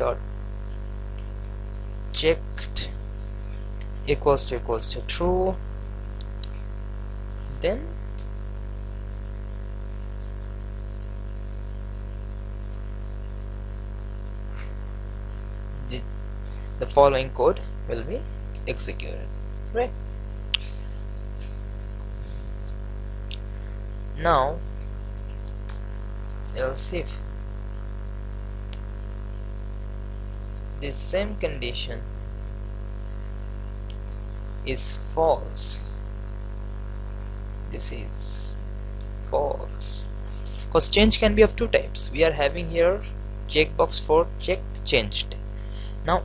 dot. Checked equals to equals to true. Then the, the following code will be executed. Right now else if this same condition is false. This is false. Because change can be of two types. We are having here checkbox for checked changed. Now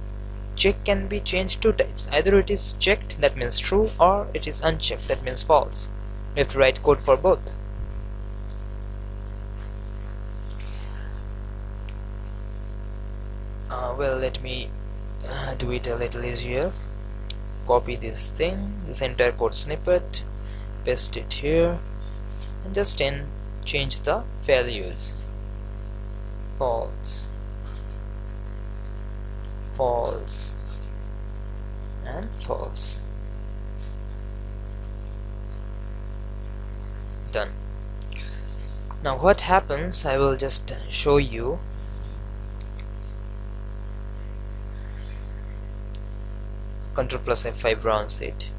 check can be changed two types. Either it is checked that means true or it is unchecked that means false. We have to write code for both well let me uh, do it a little easier. Copy this thing this entire code snippet paste it here and just then change the values. False. False. And false. Done. Now what happens I will just show you control plus F5 runs it.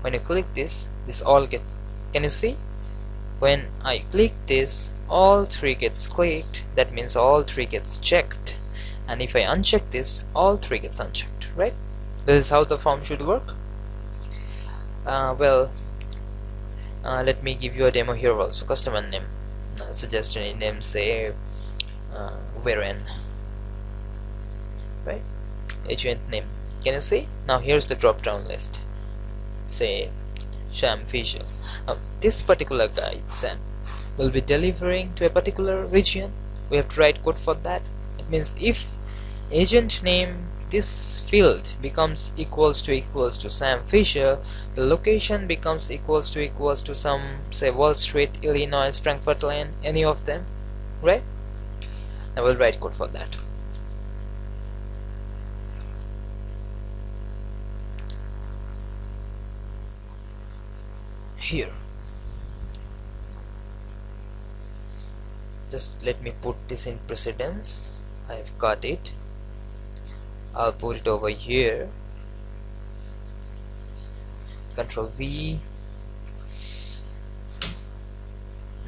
When you click this this all get can you see? When I click this all three gets clicked. That means all three gets checked. And if I uncheck this all three gets unchecked right? This is how the form should work. Uh, well uh, let me give you a demo here also. Customer name. Uh, suggest any name say uh, right? Agent name can you see? Now here's the drop down list. Say Sam Fisher. Now this particular guy Sam will be delivering to a particular region. We have to write code for that. It means if agent name this field becomes equals to equals to Sam Fisher the location becomes equals to equals to some say Wall Street Illinois Frankfurt Lane any of them right? I will write code for that here. Just let me put this in precedence. I've got it. I'll put it over here. Control V.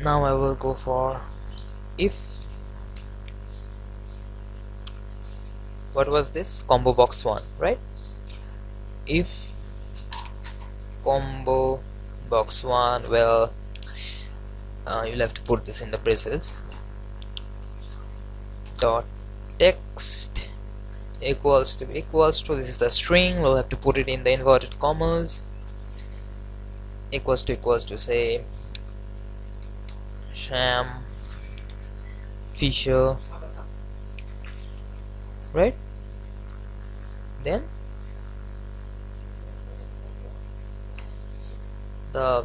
Now I will go for if. What was this? Combo box 1 right? If combo box 1 well uh, you'll have to put this in the braces. Dot text equals to equals to this is the string we'll have to put it in the inverted commas. Equals to equals to say Sam Fisher. Right? Then the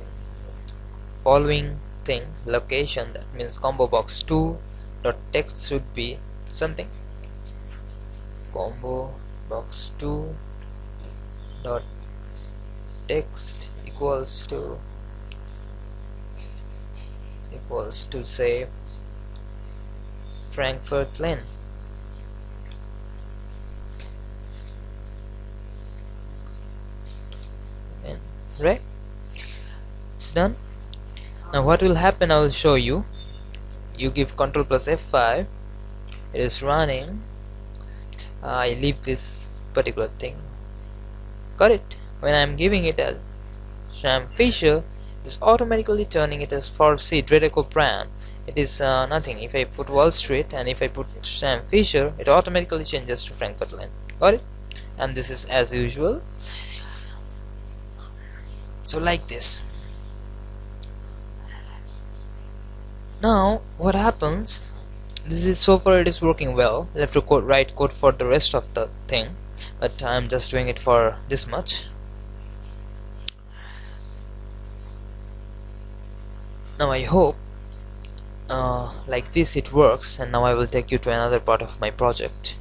following thing location that means combo box 2 dot text should be something. Combo box 2 dot text equals to equals to say Frankfurt Lane. Right it's done. Now what will happen I will show you. You give control plus F5 it is running. I leave this particular thing. Got it? When I'm giving it as Sam Fisher is automatically turning it as for C Dredeco brand it is uh, nothing. If I put Wall Street and if I put Sam Fisher it automatically changes to Frankfurt Lane got it? And this is as usual. So like this now what happens this is so far it is working well. Have to code, write code for the rest of the thing but I'm just doing it for this much. Now I hope uh, like this it works and now I will take you to another part of my project.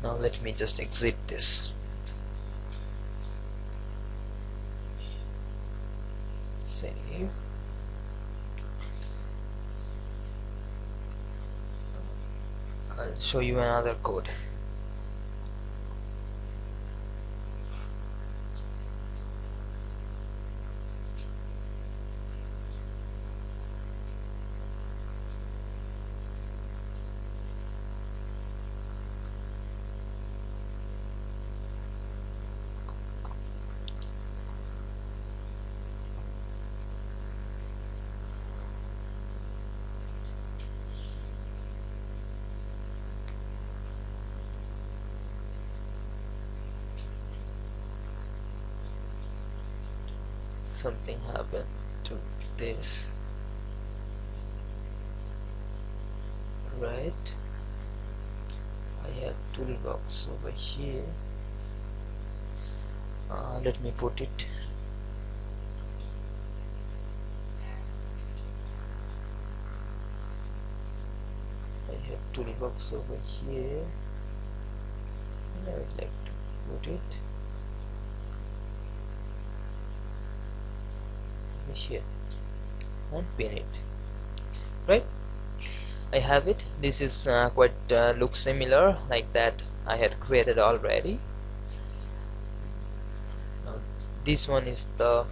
Now let me just exit this save I'll show you another code something happened to this. Right? I had toolbox over here. Uh, let me put it. I have toolbox over here. And I would like to put it here. And pin it right? I have it. This is uh, quite uh, looks similar like that I had created already. Now this one is the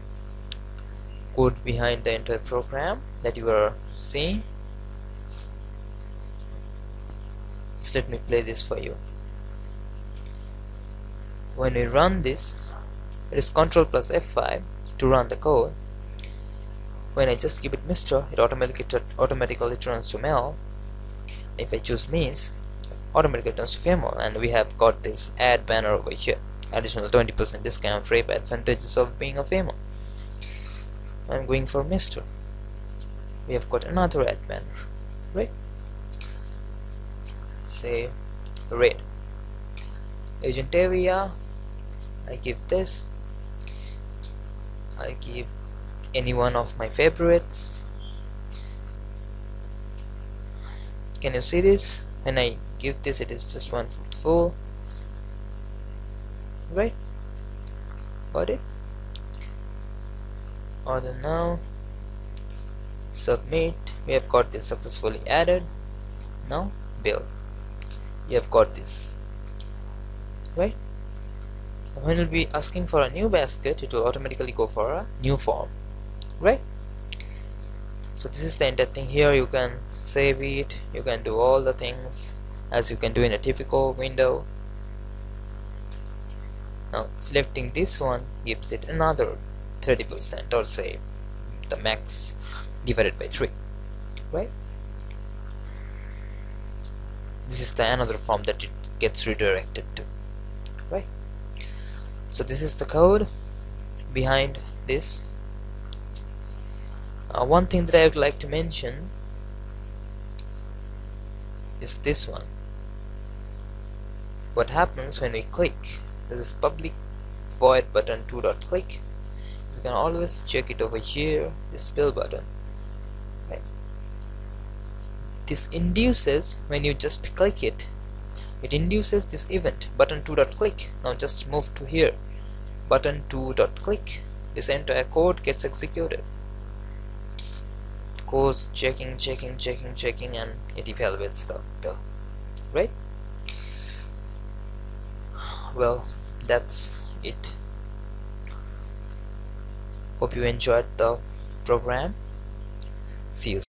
code behind the entire program that you are seeing. Just let me play this for you. When we run this it is control plus F5 to run the code when I just give it Mr. it automatically automatically turns to male. If I choose Miss automatically turns to female. And we have got this ad banner over here. Additional 20% discount rape advantages of being a female. I'm going for Mr. we have got another ad banner. Right say red agent area I give this. I give any one of my favorites. Can you see this? When I give this it is just one foot full. Right? Got it? Order now. Submit. We have got this successfully added. Now build you have got this. Right? When you'll be asking for a new basket it will automatically go for a new form right? So this is the entire thing. Here you can save it. You can do all the things as you can do in a typical window. Now selecting this one gives it another 30% or say the max divided by 3 right? This is the another form that it gets redirected to. Right? So this is the code behind this uh, one thing that I would like to mention is this one. What happens when we click? This is public void button 2 dot click. You can always check it over here this build button. Right. This induces when you just click it it induces this event button 2 dot click. Now just move to here. Button 2 dot click. This entire code gets executed goes checking checking checking checking and it evaluates the bill right? Well that's it. Hope you enjoyed the program. See you